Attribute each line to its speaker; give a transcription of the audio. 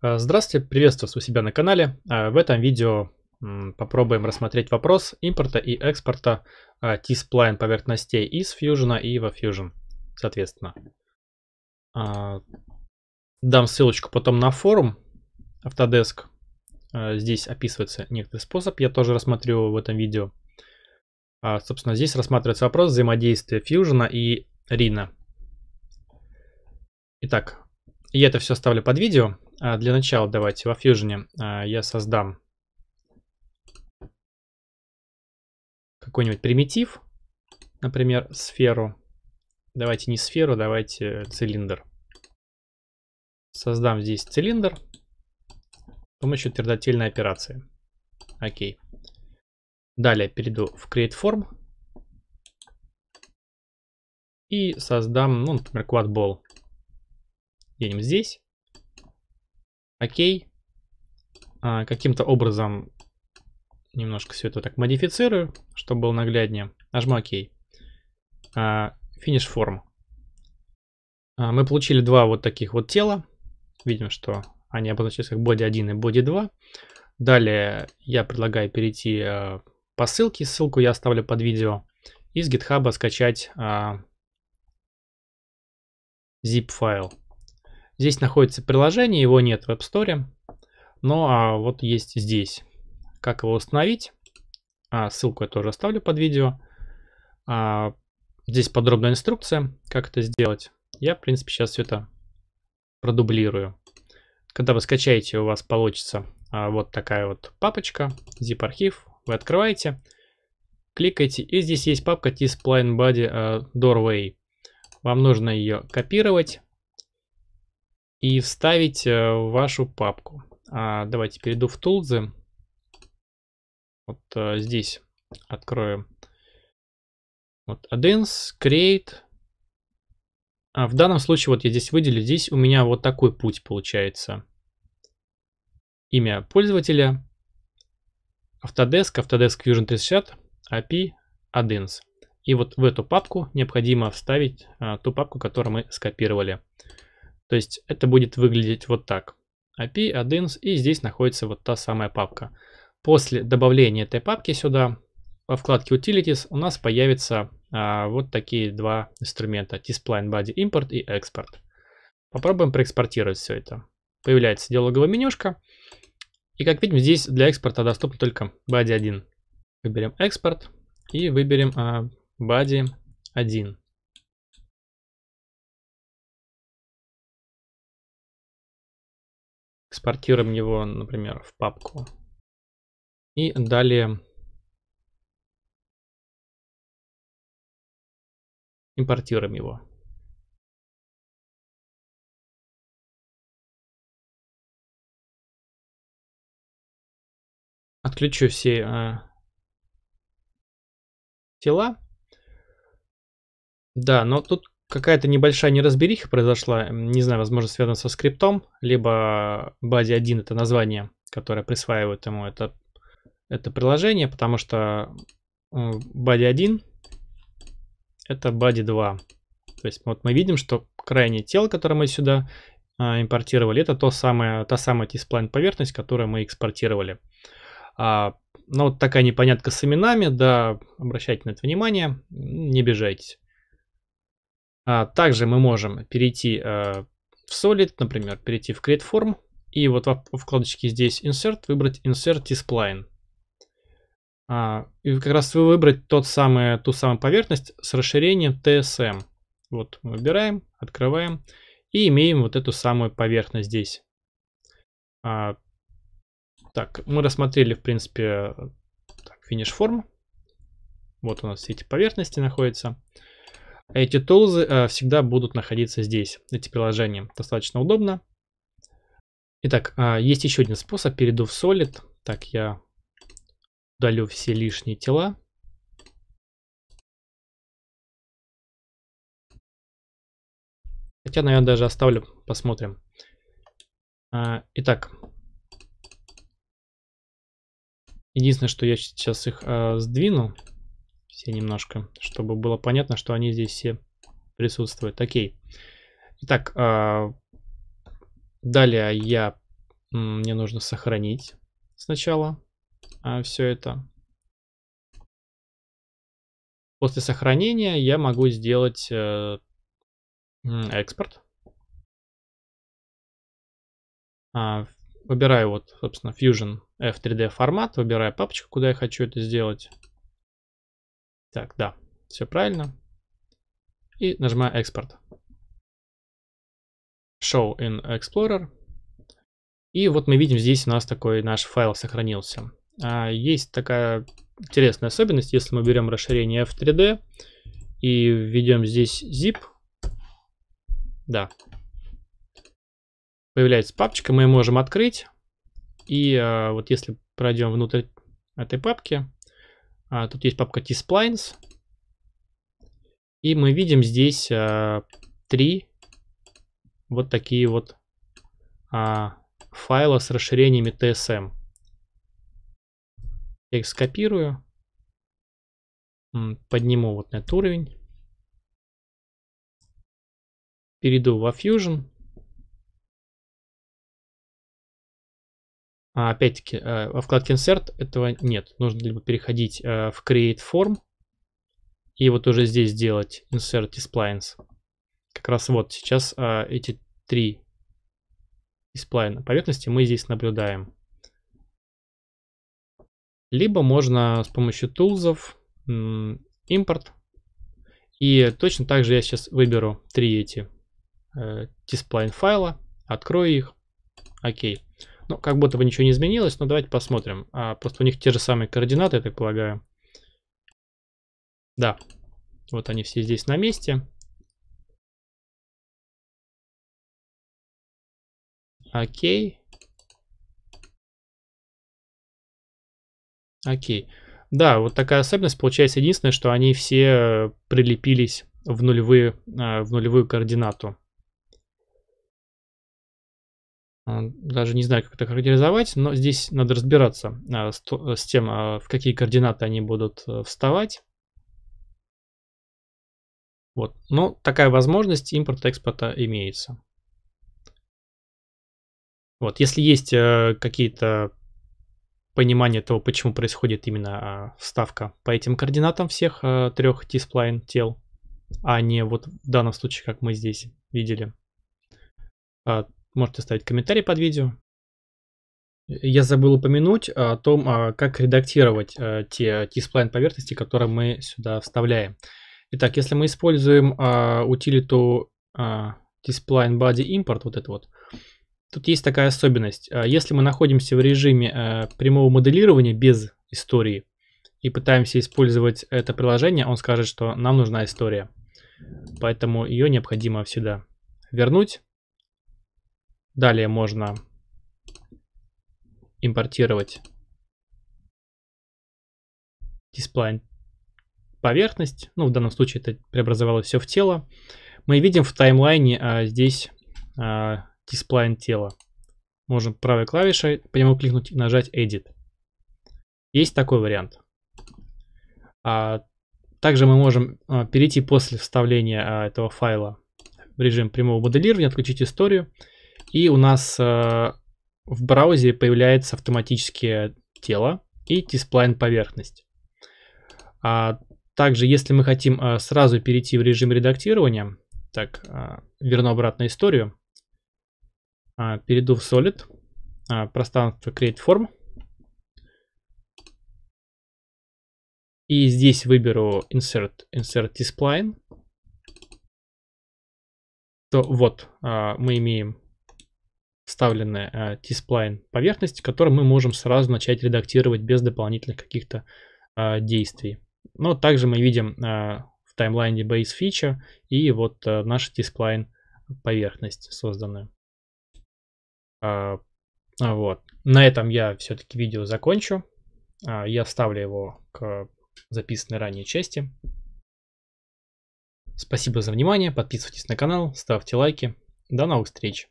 Speaker 1: Э, здравствуйте, приветствую у себя на канале. Э, в этом видео попробуем рассмотреть вопрос импорта и экспорта э, T-spline поверхностей из Fusion и во Fusion, соответственно. Дам ссылочку потом на форум Autodesk. Здесь описывается некоторый способ, я тоже рассмотрю в этом видео. Собственно, здесь рассматривается вопрос взаимодействия Fusion и Rhino. Итак, я это все оставлю под видео. А для начала давайте во Fusion а, я создам какой-нибудь примитив, например, сферу. Давайте не сферу, давайте цилиндр. Создам здесь цилиндр с помощью твердотельной операции. Окей. Далее перейду в Create Form и создам, ну, например, Quad Ball. Едем здесь. Окей. А, Каким-то образом немножко все это так модифицирую, чтобы было нагляднее. Нажму ОК. А, финиш форм. А, мы получили два вот таких вот тела. Видим, что они обозначаются как body 1 и body 2. Далее я предлагаю перейти а, по ссылке. Ссылку я оставлю под видео. Из GitHub скачать а, zip файл. Здесь находится приложение, его нет в App Store, но а, вот есть здесь. Как его установить? А, ссылку я тоже оставлю под видео. А, здесь подробная инструкция, как это сделать. Я, в принципе, сейчас все это продублирую. Когда вы скачаете, у вас получится а, вот такая вот папочка, zip-архив. Вы открываете, кликаете, и здесь есть папка T-Spline Body uh, Doorway. Вам нужно ее копировать и вставить э, вашу папку. А, давайте перейду в Tools. Вот а, здесь открою. Вот Addons, Create. А, в данном случае, вот я здесь выделю, здесь у меня вот такой путь получается. Имя пользователя, Autodesk, Autodesk Fusion 360, API, Addons. И вот в эту папку необходимо вставить а, ту папку, которую мы скопировали. То есть это будет выглядеть вот так. API, addons, и здесь находится вот та самая папка. После добавления этой папки сюда, во вкладке Utilities, у нас появятся а, вот такие два инструмента. T-Spline Body Import и Export. Попробуем проэкспортировать все это. Появляется диалоговая менюшка. И как видим, здесь для экспорта доступен только Body 1. Выберем экспорт и выберем а, Body 1. Экспортируем его, например, в папку. И далее импортируем его. Отключу все э, тела. Да, но тут какая-то небольшая неразбериха произошла, не знаю, возможно, связано со скриптом, либо базе 1 это название, которое присваивает ему это, это приложение, потому что body 1 это body 2. То есть вот мы видим, что крайнее тело, которое мы сюда а, импортировали, это то самое, та самая T-spline поверхность, которую мы экспортировали. А, но вот такая непонятка с именами, да, обращайте на это внимание, не обижайтесь. А, также мы можем перейти э, в Solid, например, перейти в Create Form и вот в вкладочке здесь Insert выбрать Insert T-Spline. А, и как раз вы выбрать тот самый, ту самую поверхность с расширением TSM. Вот мы выбираем, открываем и имеем вот эту самую поверхность здесь. А, так, мы рассмотрели, в принципе, так, финиш форм. Вот у нас все эти поверхности находятся. Эти тулзы э, всегда будут находиться здесь, эти приложения. Достаточно удобно. Итак, э, есть еще один способ. Перейду в Solid. Так, я удалю все лишние тела. Хотя, наверное, даже оставлю, посмотрим. А, итак. Единственное, что я сейчас их а, сдвину все немножко, чтобы было понятно, что они здесь все присутствуют. Окей. Итак, э, далее я Мне нужно сохранить сначала а, все это. После сохранения я могу сделать э, экспорт. А, выбираю вот, собственно, Fusion F3D формат, выбираю папочку, куда я хочу это сделать. Так, да, все правильно. И нажимаю экспорт. Show in Explorer. И вот мы видим, здесь у нас такой наш файл сохранился. А, есть такая интересная особенность, если мы берем расширение F3D и введем здесь zip, да, появляется папочка, мы ее можем открыть. И а, вот если пройдем внутрь этой папки, а, тут есть папка T-Splines. И мы видим здесь а, три вот такие вот а, файла с расширениями TSM. Я их скопирую. Подниму вот на этот уровень. Перейду во Fusion. Опять-таки, э, во вкладке Insert этого нет. Нужно либо переходить э, в Create Form. И вот уже здесь сделать Insert Splines. Как раз вот сейчас э, эти три сплайна поверхности мы здесь наблюдаем. Либо можно с помощью тулзов импорт. И точно так же я сейчас выберу три эти э, t файла, открою их. Окей. Ну, как будто бы ничего не изменилось, но давайте посмотрим. А, просто у них те же самые координаты, я так полагаю. Да, вот они все здесь на месте. Окей. Окей. Да, вот такая особенность получается единственное, что они все прилепились в нулевые, а, в нулевую координату. А, даже не знаю, как это характеризовать, но здесь надо разбираться а, с тем, в какие координаты они будут э, вставать. Вот. Но такая возможность импорта-экспорта имеется. Вот, если есть э, какие-то понимание того, почему происходит именно а, вставка по этим координатам всех а, трех T-сплайн тел, а не вот в данном случае, как мы здесь видели. А, можете оставить комментарий под видео. Я забыл упомянуть о том, как редактировать те T-сплайн поверхности, которые мы сюда вставляем. Итак, если мы используем утилиту T-spline body import, вот это вот, Тут есть такая особенность. А, если мы находимся в режиме а, прямого моделирования без истории и пытаемся использовать это приложение, он скажет, что нам нужна история. Поэтому ее необходимо всегда вернуть. Далее можно импортировать дисплей поверхность. Ну, в данном случае это преобразовалось все в тело. Мы видим в таймлайне а, здесь а, дисплайн тела. Можем правой клавишей по нему кликнуть и нажать Edit. Есть такой вариант. А, также мы можем а, перейти после вставления а, этого файла в режим прямого моделирования, отключить историю. И у нас а, в браузере появляется автоматически тело и дисплайн поверхность. А, также, если мы хотим а, сразу перейти в режим редактирования, так, а, верну обратно историю, а, перейду в Solid, а, пространство Create Form. И здесь выберу Insert, Insert T-Spline. То вот а, мы имеем вставленная T-Spline поверхность, которую мы можем сразу начать редактировать без дополнительных каких-то действий. Но также мы видим в таймлайне base feature и вот наша T-Spline поверхность созданную. А, а, вот. На этом я все-таки видео закончу. А, я вставлю его к записанной ранее части. Спасибо за внимание, подписывайтесь на канал, ставьте лайки. До новых встреч!